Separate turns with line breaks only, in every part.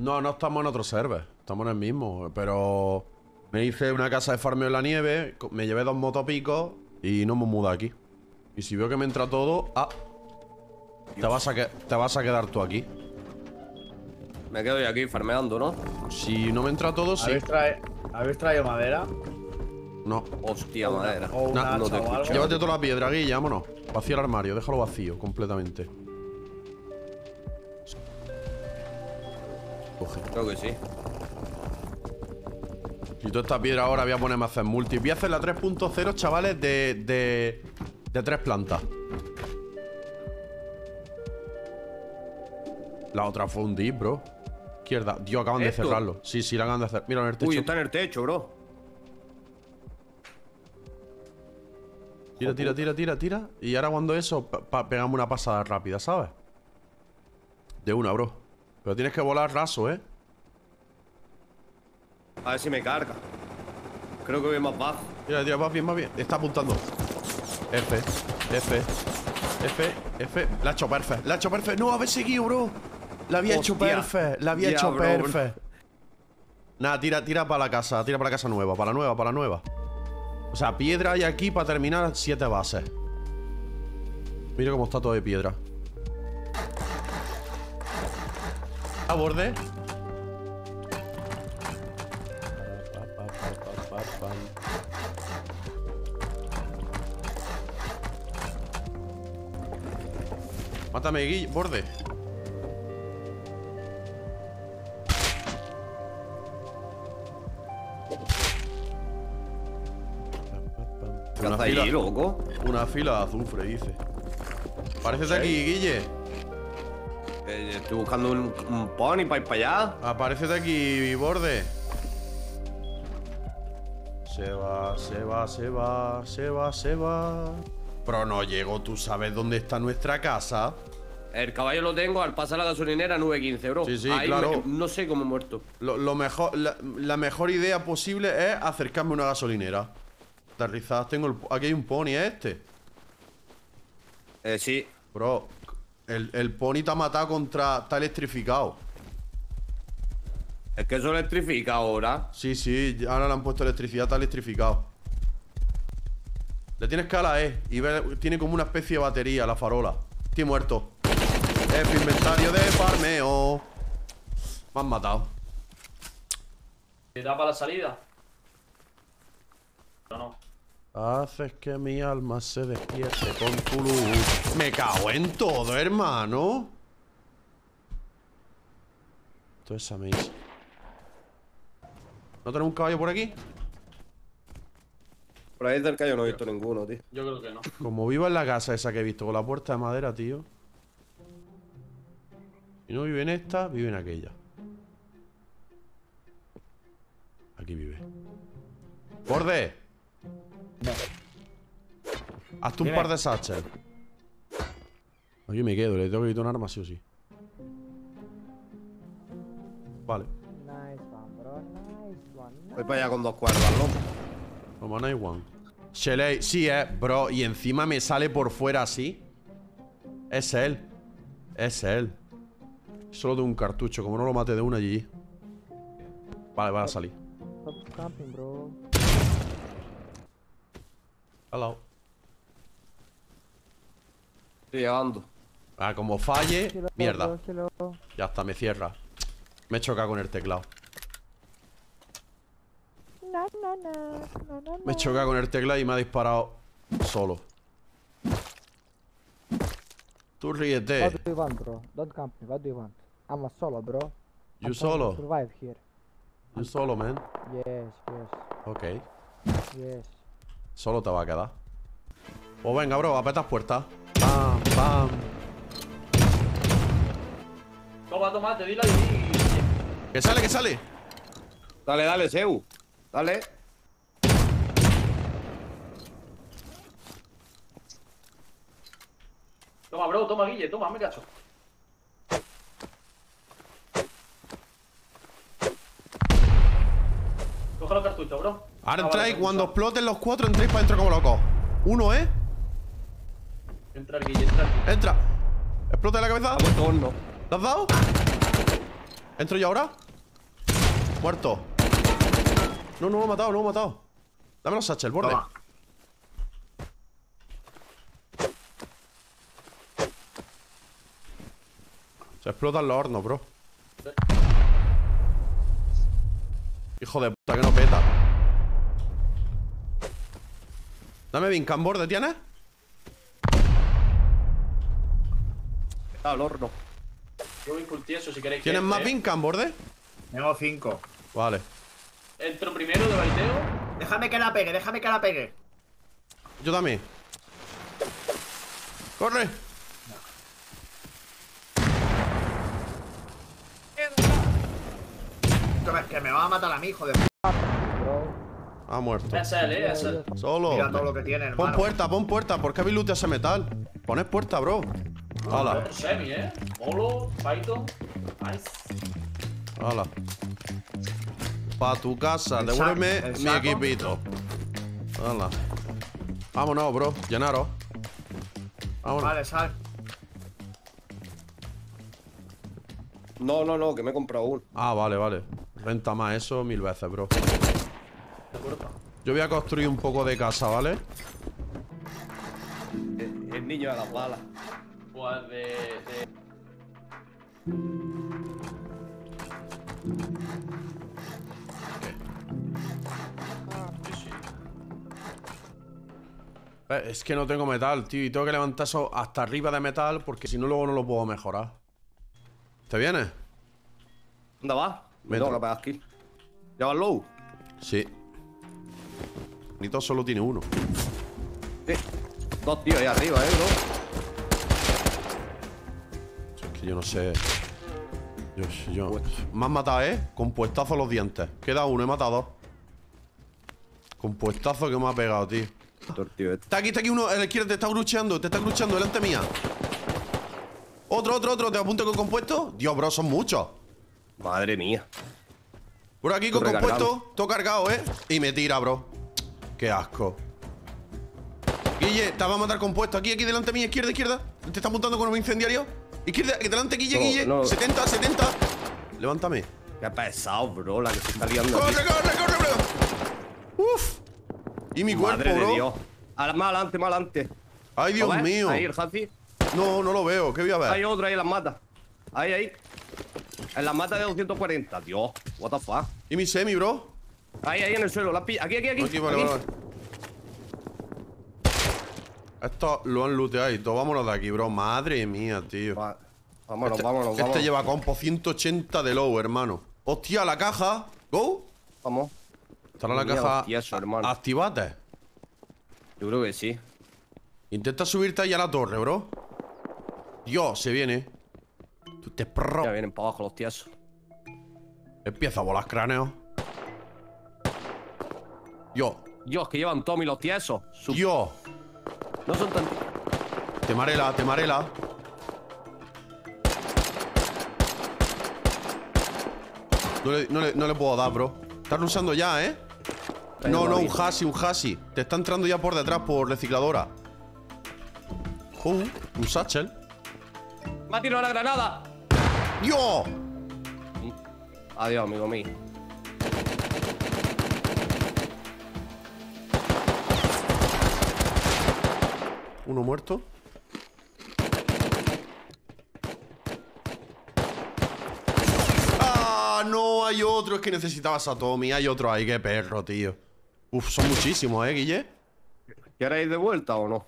No, no estamos en otro server. Estamos en el mismo. Pero me hice una casa de farmeo en la nieve, me llevé dos motopicos y no me muda aquí. Y si veo que me entra todo... ¡Ah! Te vas, a te vas a quedar tú aquí.
Me quedo yo aquí farmeando, ¿no?
Si no me entra todo, sí.
¿Habéis, traído madera?
No.
Hostia, madera.
O no te
Llévate toda la piedra, Guilla, vámonos. Vacía el armario, déjalo vacío completamente.
Creo que sí.
Y toda esta piedra ahora voy a ponerme a hacer multi. Voy a hacer la 3.0, chavales, de, de, de tres plantas. La otra fue un dip, bro. Izquierda. Dios, acaban de cerrarlo. Sí, sí, la acaban de hacer. Mira en el techo.
Uy, está en el techo, bro.
Tira, tira, tira, tira, tira. Y ahora cuando eso, pegamos una pasada rápida, ¿sabes? De una, bro. Pero tienes que volar raso, ¿eh?
A ver si me carga. Creo que voy más paz.
Mira, tira, más bien, más bien. Está apuntando. F, F, F, F. La ha hecho perfect. La ha hecho perfect. No, haber seguido, bro. La había hecho perfect. La había hecho perfect. Nada, tira, tira para la casa. Tira para la casa nueva. Para la nueva, para la nueva. O sea, piedra hay aquí para terminar siete bases. Mira cómo está todo de piedra. A borde. Mátame, Guille, borde.
Una fila, ahí, loco?
Una fila de azufre, dice. Aparece aquí, Guille.
Eh, estoy buscando un, pony para ir para allá.
Aparece aquí, borde. Se va, se va, se va, se va, se va. Pero no llego, ¿tú sabes dónde está nuestra casa?
El caballo lo tengo al pasar la gasolinera 9.15, bro.
Sí, sí, claro.
no sé cómo he muerto.
Lo, mejor, la, mejor idea posible es acercarme a una gasolinera. Aterrizadas, tengo aquí hay un pony, ¿es este?
Eh, sí.
Bro, el, el pony te ha matado contra... Está electrificado.
Es que eso electrifica ahora.
Sí, sí, ahora le han puesto electricidad, está electrificado. Le tienes que a la E y tiene como una especie de batería la farola. Estoy muerto. F inventario de farmeo. Me han matado.
¿Te da para la salida? No, no.
Haces que mi alma se despierte con tu luz. Me cago en todo, hermano. Esto es amazing. ¿No tenemos un caballo por aquí?
Por ahí cerca yo no he visto ninguno, tío.
Yo creo que no.
Como vivo en la casa esa que he visto con la puerta de madera, tío. Si no vive en esta, vive en aquella. Aquí vive. ¡Borde! Hazte un par de satchels. Aquí me quedo, le tengo que quitar un arma sí o sí. Vale.
Voy para allá con dos cuerdas, ¿no?
Como nice one. Shelley, sí, eh, bro. Y encima me sale por fuera así. Es él. Es él. Solo de un cartucho. Como no lo mate de una allí. Vale, va a salir. camping, bro. Hello.
Estoy llegando.
Ah, como falle. Mierda. Ya está, me cierra. Me he chocado con el teclado. Me he chocado con el teclado y me ha disparado solo. Tú ríete.
What do you want, bro? Don't camp me. What do you want? I'm a solo, bro.
You I'm solo?
survive here.
You solo, man?
Yes, yes.
Ok.
Yes.
Solo te va a quedar. Pues venga, bro, apretas puertas. Pam, pam.
Toma, toma, te di la.
¡Que sale, que sale!
Dale, dale, Seu. Dale.
Toma, bro, toma, Guille, toma, me cacho. Los cartuchos, bro.
Ahora
Ah, vale,
entráis,
cartucho.
cuando exploten los cuatro, entráis para adentro como locos. Uno, ¿eh?
Entra el Guille, entra.
Entra. Explota en la cabeza.
Ha puesto horno.
¿Lo has dado? ¿Entro yo ahora? Muerto. No, no lo he matado, no lo he matado. Dame los H, el borde.
Toma.
Se explotan los hornos, bro. Hijo de puta, que no peta. Dame Vincan borde, ¿tienes?
Está al horno.
Yo voy full tieso si queréis.
¿Tienes
que
más
entre, ¿eh?
Vincan borde?
Tengo cinco.
Vale.
Entro primero de baiteo.
Déjame que la pegue, déjame que la pegue.
Yo también. ¡Corre!
Que me, que me va a matar a mi hijo de.
Ha muerto.
Es él, eh, es él.
Solo.
Mira todo lo que tiene,
Pon puerta, pon puerta. ¿Por qué habéis looteado ese metal? Poned puerta, bro. Hala,
semi, eh. Molo, Python. Nice.
hala. Pa' tu casa,
El
devuélveme mi
saco.
equipito. Hala. Vámonos, bro. Llenaros. Vámonos.
Vale, sal.
No, no, no, que me he comprado uno.
Ah, vale, vale. Renta más eso mil veces, bro. Yo voy a construir un poco de casa, ¿vale?
El, el niño de las balas.
Pues de.
Eh, Es que no tengo metal, tío. Y tengo que levantar eso hasta arriba de metal porque si no, luego no lo puedo mejorar. ¿Te viene?
¿Dónde vas? Me tengo que pegar aquí. ¿Llevas low?
Sí. Nito solo tiene uno.
Sí. Dos tíos ahí arriba, eh, bro.
Es que yo no sé. Yo, yo. Me has matado, ¿eh? Con puestazo a los dientes. Queda uno, he matado dos. Con puestazo que me ha pegado, tío.
El este.
Está aquí, está aquí uno a la izquierda, te está grucheando, te está grucheando delante mía. Otro, otro, otro, te apunto con compuesto. Dios, bro, son muchos.
Madre mía.
Por aquí con compuesto, todo cargado, ¿eh? Y me tira, bro. Qué asco. Guille, te va a matar compuesto. Aquí, aquí, delante mía, izquierda, izquierda. Te está apuntando con un incendiario. Izquierda, aquí delante, Guille,
No,
Guille.
no.
70, 70. Levántame.
Qué pesado, bro, la que se está liando aquí.
¡Corre, corre, corre, bro! ¡Uf! Y mi cuerpo,
Madre
bro.
de Dios. Ahora, más adelante, más adelante.
Ay, Dios mío.
Ahí el Hansi.
No, no lo veo. ¿Qué voy a ver?
Hay otro ahí las matas. Ahí, ahí. En las matas de 240. Dios, what the fuck.
¿Y mi semi, bro?
Ahí, ahí en el suelo. La pilla. Aquí, aquí, aquí.
Aquí, vale,
aquí.
vale. Esto lo han looteado y todo. Vámonos de aquí, bro. Madre mía, tío.
Va- Vámonos,
este,
vámonos,
este
vámonos.
lleva compo 180 de low, hermano. Hostia, la caja. ¿Go?
Vamos.
Estará la caja.
hostia, eso, hermano.
Activate.
Yo creo que sí.
Intenta subirte ahí a la torre, bro. Dios, se viene. Tú te pro.
Ya vienen para abajo los tiesos.
Empieza a volar cráneo. Dios.
Dios, que llevan Tommy los tiesos. Su-
Dios.
No son tan.
Te marela, te marela. No le, no le- no le puedo dar, bro. Están usando ya, ¿eh? No, no, un hasi, un hasi. Te está entrando ya por detrás por recicladora. Uh, un satchel.
¡Me ha tirado la granada!
¡Dios!
Adiós, amigo mío.
Uno muerto. ¡Ah! No, hay otro. Es que necesitabas a Tommy. Hay otro ahí. Qué perro, tío. Uf, son muchísimos, ¿eh, Guille?
¿Quieres ir de vuelta o no?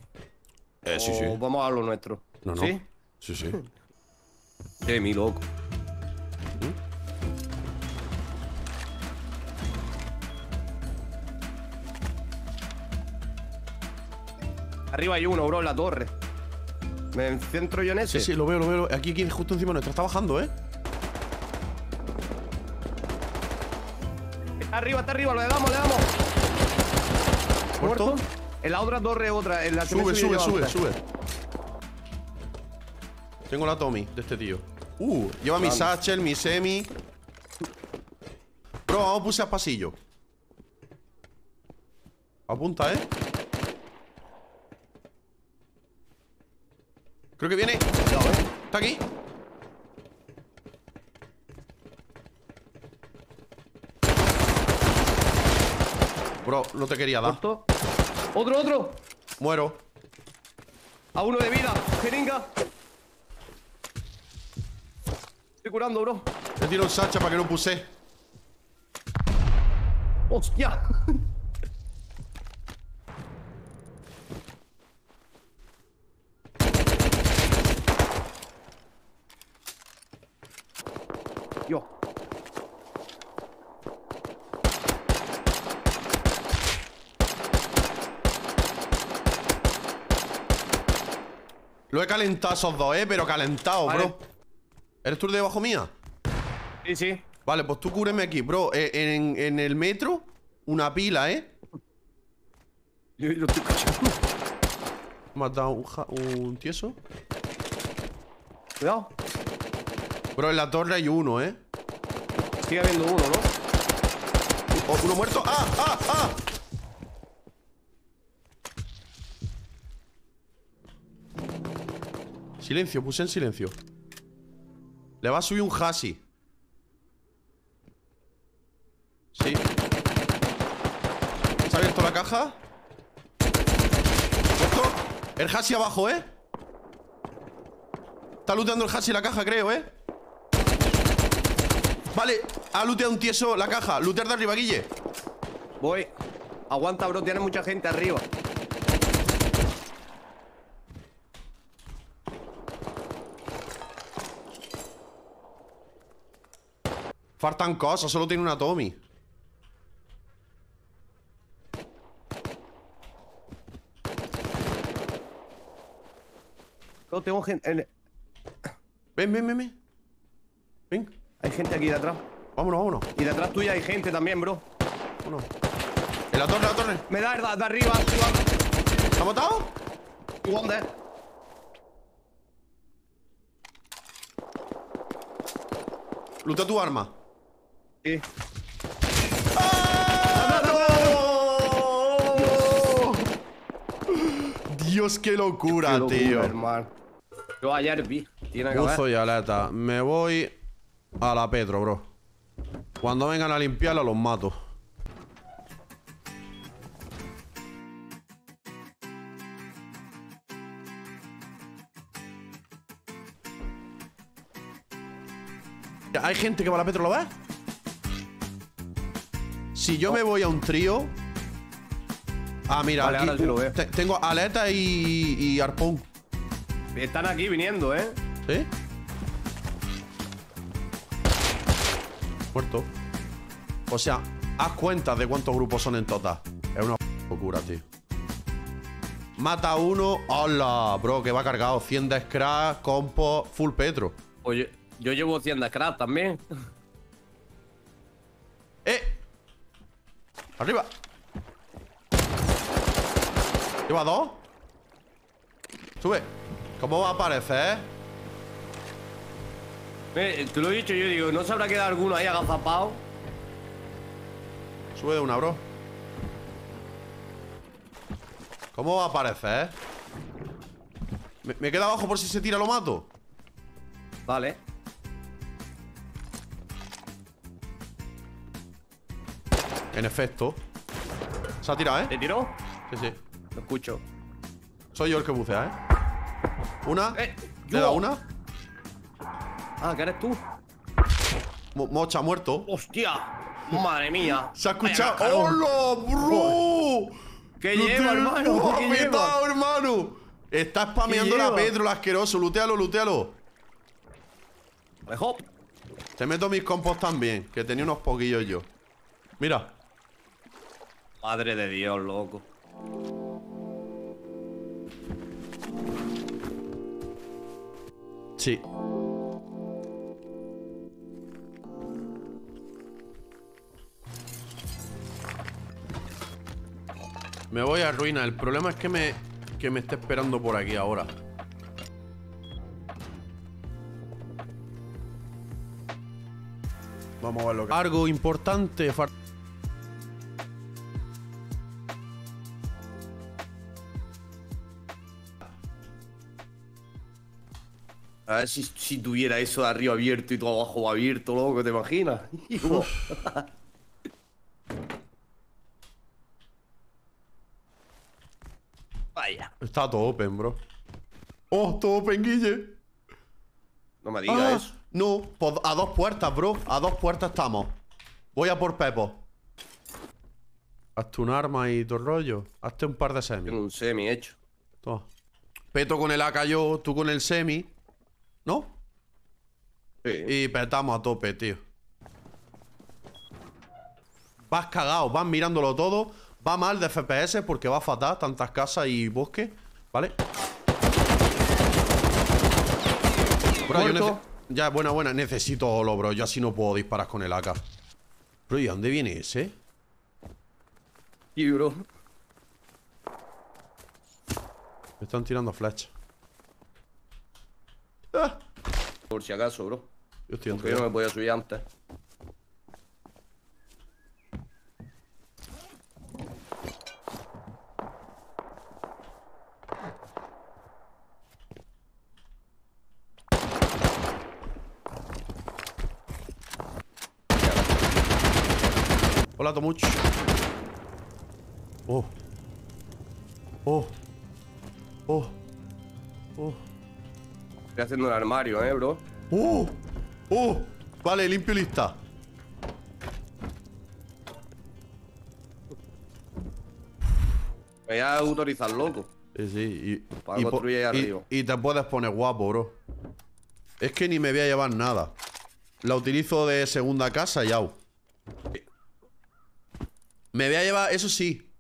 Eh, sí, sí.
O vamos a lo nuestro.
No, no.
¿Sí?
Sí, sí.
Qué mi loco. Arriba hay uno, bro, en la torre. Me centro yo en ese.
Sí, sí, lo veo, lo veo. Aquí, aquí, justo encima nuestro. Está bajando, ¿eh?
Está arriba, está arriba, le damos, le damos.
¿Muerto?
En la otra torre, otra. En la que
Sube, sube, sube, sube. Tengo la Tommy de este tío. Uh, lleva mi satchel, mi semi. Bro, vamos a puse al pasillo. Apunta, ¿eh? Creo que viene.
Eh.
Está aquí. Bro, no te quería dar.
Otro, otro.
Muero.
A uno de vida. Jeringa. Estoy curando, bro.
Le tiro un sacha para que no puse.
¡Hostia! Yo.
Lo he calentado esos dos, eh, pero calentado,
Vale.
bro. ¿Eres tú de debajo mía?
Sí, sí.
Vale, pues tú cúreme aquí, bro. Eh, en, en el metro, una pila, ¿eh?
Yo estoy escuchando.
Me has dado un, ja- un tieso.
Cuidado.
Bro, en la torre hay uno, ¿eh?
Sigue habiendo uno, ¿no?
Oh, uno muerto. ¡Ah, ah, ah! Silencio, puse en silencio. Le va a subir un hasi. Sí. ¿Se ha abierto la caja? El hasi abajo, ¿eh? Está looteando el hasi la caja, creo, ¿eh? Vale, ha looteado un tieso la caja. Lootear de arriba, Guille.
Voy. Aguanta, bro. Tiene mucha gente arriba.
Faltan cosas, solo tiene una Tommy.
No, tengo gente. en-
Ven, ven, ven, ven. Ven,
Hay gente aquí detrás.
vámonos, vámonos.
Y detrás tuya hay gente también, bro.
vámonos. En la torre, en la torre.
Me da de, de arriba.
¿Te ha matado?
Igual de.
Lutea tu arma.
Sí.
Dios, qué locura,
Qué locura,
tío.
hermano. Yo ayer vi. Tiene que haber.
Buzo y aleta. Me voy a la Petro, bro. Cuando vengan a limpiarla, los mato. Hay gente que va a la Petro, ¿lo ves? Si yo me voy a un trío. Ah, mira,
Vale,
aquí
ahora sí lo veo.
te- tengo aleta y, y arpón.
Están aquí viniendo, ¿eh?
¿Sí? Muerto. O sea, haz cuenta de cuántos grupos son en total. Es una locura, tío. Mata a uno. ¡Hola! Bro, que va cargado. 100 de scrap, compo, full petro.
Oye, yo llevo 100 de scrap también.
¡Arriba! ¿Lleva dos? Sube. ¿Cómo va a aparecer?
Eh, te lo he dicho yo, digo, ¿no se habrá quedado alguno ahí agazapado?
Sube de una, bro. ¿Cómo va a aparecer? Me, me queda abajo por si se tira, lo mato.
Vale.
En efecto. Se ha tirado, ¿eh?
¿Te tiró?
Sí, sí.
Lo escucho.
Soy yo el que bucea, ¿eh? Una.
Eh,
¿Le da una?
Ah, ¿que eres tú?
Mo- Mocha muerto.
¡Hostia! ¡Madre mía!
Se ha escuchado. ¡Hola, bro!
¿Qué lleva, hermano? ¿Qué lleva?
hermano. Está spameando
¿Qué
la? Pedro, el asqueroso. Lutealo, lutealo.
Mejor.
Te meto mis compos también, que tenía unos poquillos yo. Mira.
Madre de Dios, loco.
Sí. Me voy a ruina. El problema es que me, que me está esperando por aquí ahora. Vamos a ver lo que... Algo importante.
Si, si tuviera eso de arriba abierto y todo abajo abierto, loco, ¿te imaginas? Hijo. Vaya.
Está todo open, bro. Oh, todo open, Guille.
No me digas
Ah,
eso.
No, pues a dos puertas, bro. A dos puertas estamos. Voy a por Pepo. Hazte un arma y tu rollo. Hazte un par de semis.
Tengo un semi hecho.
Toma. Peto con el AK yo, tú con el semi. ¿No?
Sí.
Y petamos a tope, tío. Vas cagado, vas mirándolo todo. Va mal de FPS porque va fatal, tantas casas y bosques. ¿Vale? Bro, yo ya, buena, buena. Necesito olo, bro. Yo así no puedo disparar con el AK. Bro, ¿y a dónde viene ese?
Y bro.
Me están tirando flechas. Ah,
Por si acaso, bro.
yo estoy
Porque yo no me podía subir antes.
Hola, Tomuch. Oh. Oh.
Estoy haciendo un armario, eh, bro.
¡Oh! ¡Oh! Vale, limpio lista.
Me voy a autorizar, loco.
Sí, sí. Y,
Para
y
construir ahí
y-
arriba.
y te puedes poner guapo, bro. Es que ni me voy a llevar nada. La utilizo de segunda casa y au. Me voy a llevar, eso sí.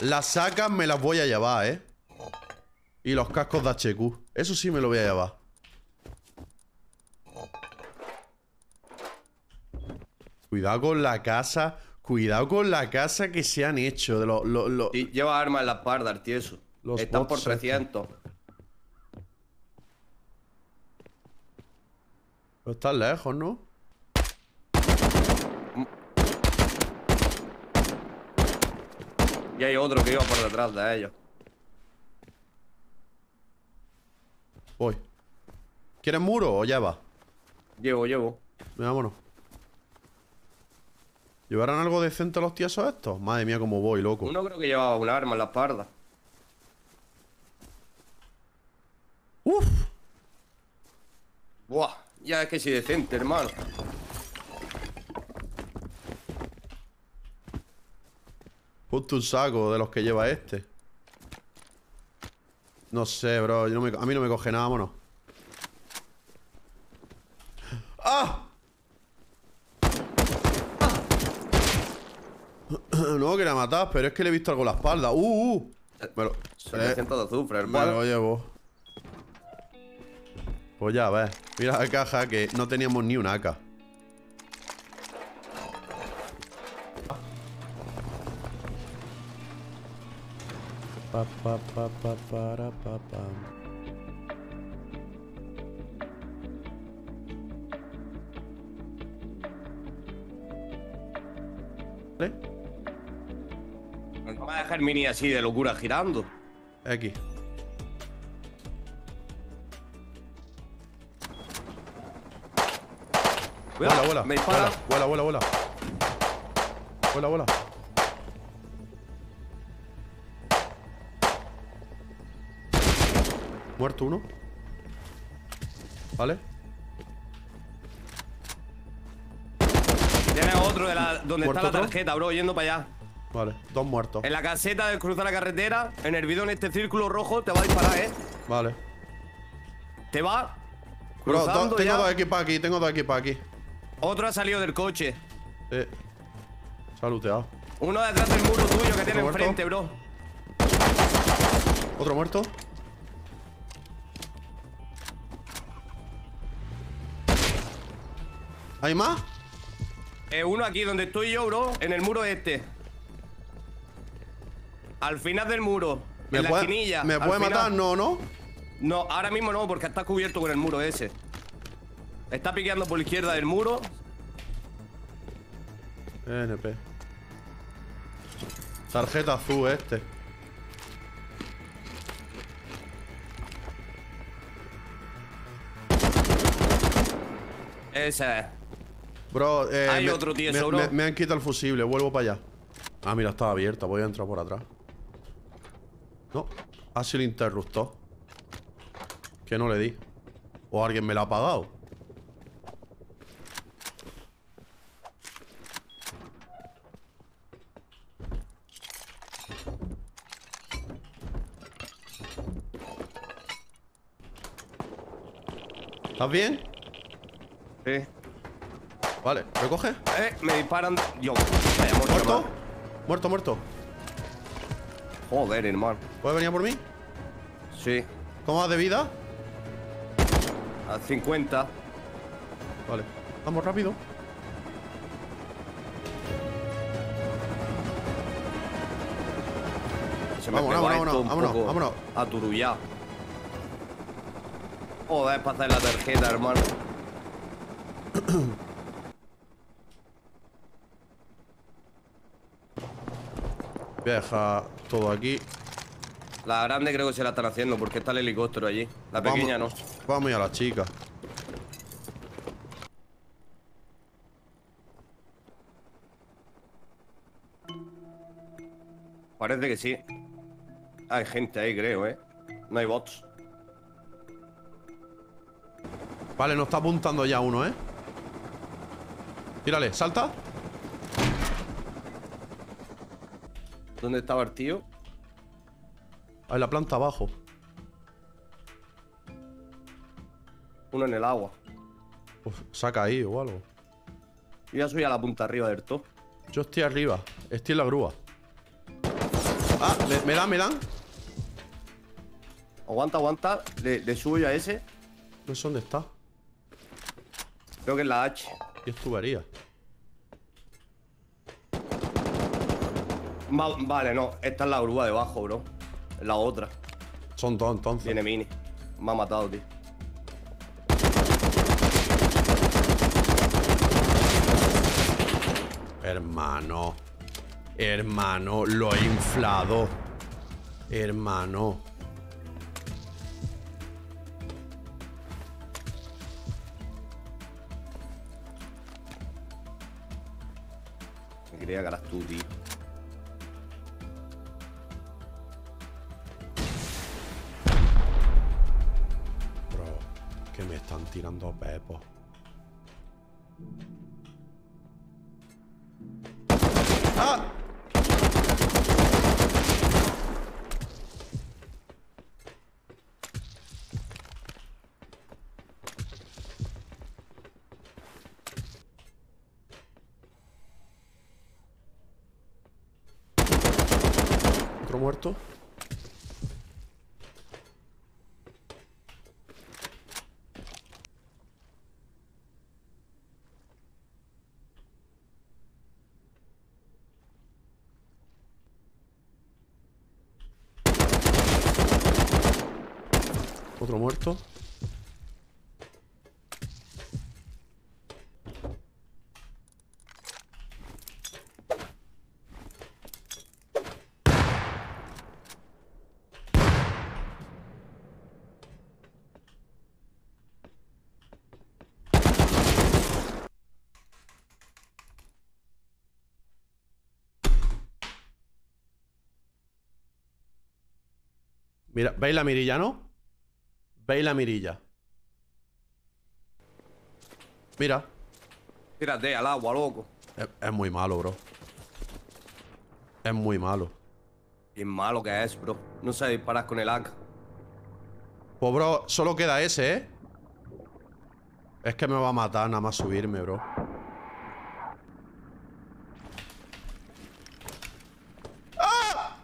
Las sacas me las voy a llevar, ¿eh? Y los cascos de HQ. Eso sí me lo voy a llevar. Cuidado con la casa. Cuidado con la casa que se han hecho. De
lleva armas en la espalda, el tieso.
Los
Están por
estos.
300.
Pero están lejos, ¿no?
Y hay otro que iba por detrás de ellos.
Voy. ¿Quieres muro o lleva?
Llevo, llevo.
Venga, vámonos. ¿Llevarán algo decente los tiesos estos? Madre mía, cómo voy, loco.
Uno creo que llevaba un arma en la espalda.
¡Uf!
Buah, ya es que sí decente, hermano.
Ponte un saco de los que lleva este. No sé, bro. yo no me- a mí no me coge nada, vámonos. ¡Ah! No quería matar, pero es que le he visto algo en la espalda. ¡Uh! uh! Me lo,
700 de azufre,
me
hermano.
lo llevo. Pues ya ves. Mira la caja que no teníamos ni una AK. Pa, pa, pa, pa, para, pa, pa. ¿Vale?
No me va a dejar mini así de locura girando.
Aquí. Vuela, vuela.
Me dispara.
Vuela, vuela, vuela. Vuela, vuela. Muerto uno. ¿Vale?
Tienes otro de la, donde
¿Muerto
está la
otro?
tarjeta, bro, yendo para allá.
Vale. Dos muertos.
En la caseta de cruzar la carretera, en el bidón este círculo rojo, te va a disparar, ¿eh?
Vale.
Te va.
Bro, do- tengo
ya.
dos equipas aquí, tengo dos equipas aquí.
Otro ha salido del coche.
Eh. Se ha looteado.
Uno detrás del muro tuyo que tiene enfrente, bro.
¿Otro muerto? ¿Hay más?
Eh, uno aquí donde estoy yo, bro, en el muro este. Al final del muro.
¿Me
en la esquinilla.
¿me puede matar? No, ¿no?
No, ahora mismo no, porque está cubierto con el muro ese. Está piqueando por la izquierda del muro.
NP. Tarjeta azul este.
Ese es.
Bro, eh,
Hay
me,
otro tío,
me,
seguro.
me- me han quitado el fusible, vuelvo para allá. Ah, mira, estaba abierta, voy a entrar por atrás. No, ha sido el interruptor. Que no le di. O alguien me la ha apagado. ¿Estás bien?
Sí.
Vale, recoge.
Eh, me disparan. Yo. Vaya muerto.
¿Muerto? Muerto, muerto.
Joder, hermano.
¿Puedes venir por mí?
Sí.
¿Cómo vas de vida?
A 50.
Vale. Vamos rápido.
Se me
Vámonos, vámonos,
un
vámonos,
poco
vámonos.
Aturullado. Joder, para hacer la tarjeta, hermano.
Voy a dejar todo aquí.
La grande creo que se la están haciendo porque está el helicóptero allí. La
Vamos-
pequeña no.
Vamos a la chica.
Parece que sí. Hay gente ahí, creo, ¿eh? No hay bots.
Vale, nos está apuntando ya uno, ¿eh? Tírale, salta.
¿Dónde estaba el tío?
En la planta abajo.
Uno en el agua.
Uf, se ha caído o algo.
Yo ya subí a la punta arriba del todo.
Yo estoy arriba. Estoy en la grúa. Ah, me, me dan, me dan.
Aguanta, aguanta. Le, le subo yo a ese.
No sé dónde está.
Creo que es la H.
Y es tubería.
Va- vale, no. Esta es la grúa debajo, bro. La otra.
Son dos entonces.
Viene mini. Me ha matado, tío.
Hermano. Hermano, lo he inflado. Hermano.
Me quería que eras tú, tío.
Que me están tirando pepos. ¡Ah! Muerto. Otro muerto. Mira, ¿veis la mirilla, no? ¿Veis la mirilla? Mira,
Tírate al agua, loco.
es, es muy malo, bro. Es muy malo.
Qué malo que es, bro. No sé disparar con el AK.
Pues, bro, solo queda ese, ¿eh? Es que me va a matar nada más subirme, bro. ¡Ah!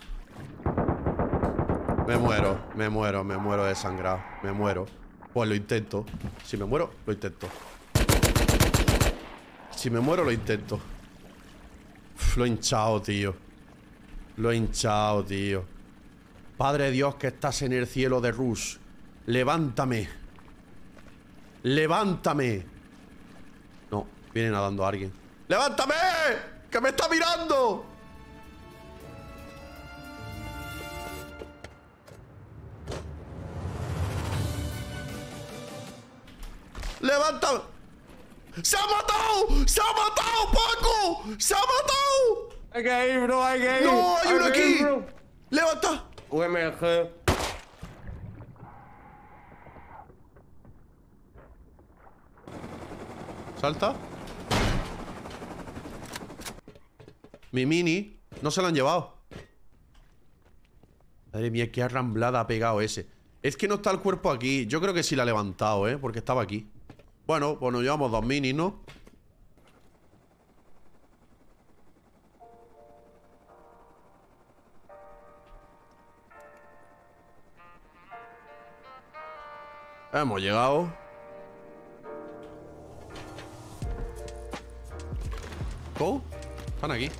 Me muero, me muero, me muero de sangrado. Me muero. Pues lo intento. Si me muero, lo intento. Si me muero, lo intento. Lo he hinchado, tío. Lo he hinchado, tío. Padre Dios que estás en el cielo de Rus, levántame. Levántame. No, viene nadando alguien. ¡Levántame! ¡Que me está mirando! ¡Levanta! ¡Se ha matado! ¡Se ha matado, Paco! ¡Se ha matado!
Hay que ir, bro, hay que ir.
¡No! ¡Hay uno aquí!
ir.
¡Levanta!
UMG.
Salta. Mi mini. No se lo han llevado. Madre mía, qué arramblada ha pegado ese. Es que no está el cuerpo aquí. Yo creo que sí la ha levantado, ¿eh? Porque estaba aquí. Bueno, pues nos llevamos dos minis, ¿no? Hemos llegado. ¿Cómo? Están aquí.